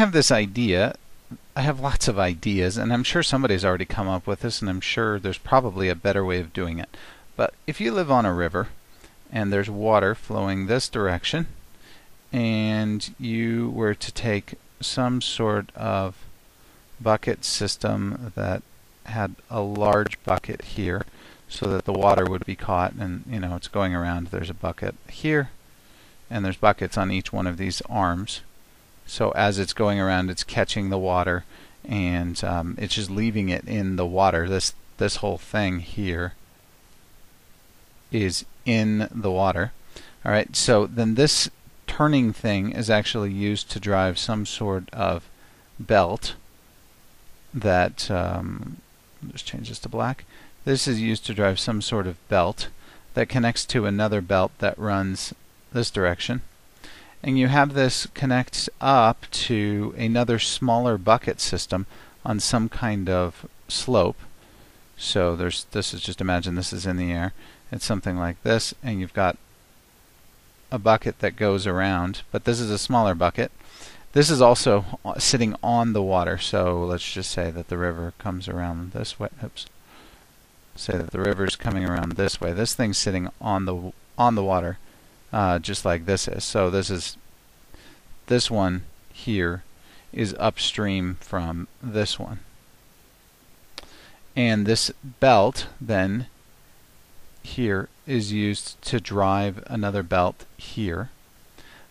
have this idea. I have lots of ideas, and I'm sure somebody's already come up with this, and I'm sure there's probably a better way of doing it. But if you live on a river, and there's water flowing this direction, and you were to take some sort of bucket system that had a large bucket here so that the water would be caught and you know it's going around there's a bucket here and there's buckets on each one of these arms so as it's going around it's catching the water and um, it's just leaving it in the water. This this whole thing here is in the water. Alright so then this turning thing is actually used to drive some sort of belt that um, just change this to black. This is used to drive some sort of belt that connects to another belt that runs this direction. And you have this connect up to another smaller bucket system on some kind of slope. So there's this is just imagine this is in the air. It's something like this and you've got a bucket that goes around, but this is a smaller bucket. This is also sitting on the water, so let's just say that the river comes around this way. Oops say that the river is coming around this way. This thing's sitting on the on the water, uh, just like this is. So this is this one here is upstream from this one. And this belt then here is used to drive another belt here.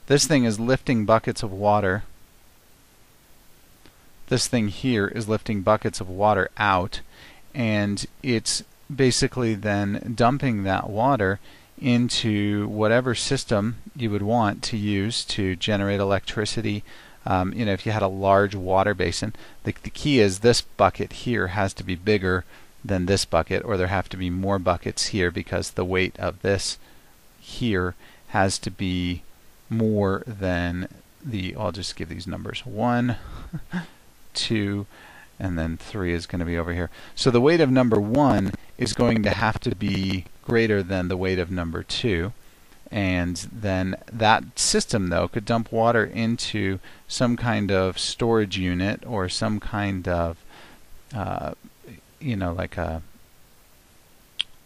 This thing is lifting buckets of water. This thing here is lifting buckets of water out and it's basically then dumping that water into whatever system you would want to use to generate electricity. Um, you know, if you had a large water basin, the, the key is this bucket here has to be bigger than this bucket, or there have to be more buckets here because the weight of this here has to be more than the, I'll just give these numbers, one, two, and then 3 is going to be over here. So the weight of number 1 is going to have to be greater than the weight of number 2 and then that system though could dump water into some kind of storage unit or some kind of uh, you know like a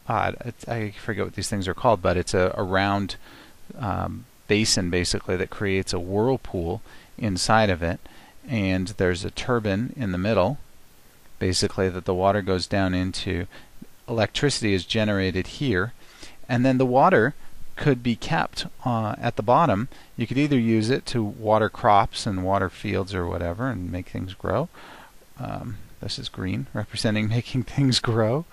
uh, I forget what these things are called but it's a, a round um, basin basically that creates a whirlpool inside of it. And there's a turbine in the middle basically that the water goes down into electricity is generated here and then the water could be kept uh, at the bottom. You could either use it to water crops and water fields or whatever and make things grow. Um, this is green representing making things grow.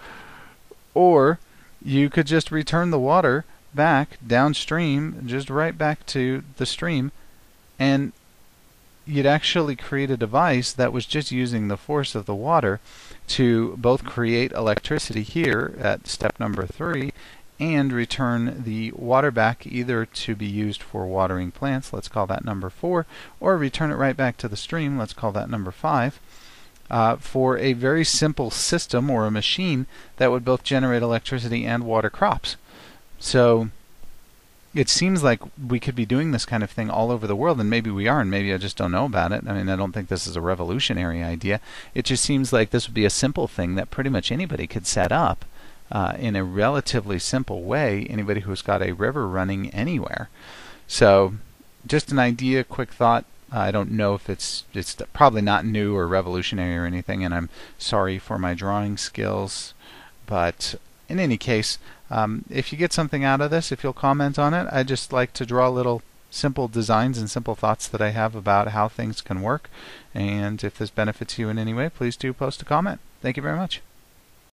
Or you could just return the water back downstream just right back to the stream and you'd actually create a device that was just using the force of the water to both create electricity here at step number three and return the water back either to be used for watering plants, let's call that number four, or return it right back to the stream, let's call that number five, uh, for a very simple system or a machine that would both generate electricity and water crops. So it seems like we could be doing this kind of thing all over the world, and maybe we are, and maybe I just don't know about it. I mean, I don't think this is a revolutionary idea. It just seems like this would be a simple thing that pretty much anybody could set up uh, in a relatively simple way. Anybody who's got a river running anywhere. So, just an idea, quick thought. I don't know if it's it's probably not new or revolutionary or anything, and I'm sorry for my drawing skills, but in any case, um, if you get something out of this, if you'll comment on it, I just like to draw little simple designs and simple thoughts that I have about how things can work. And if this benefits you in any way, please do post a comment. Thank you very much.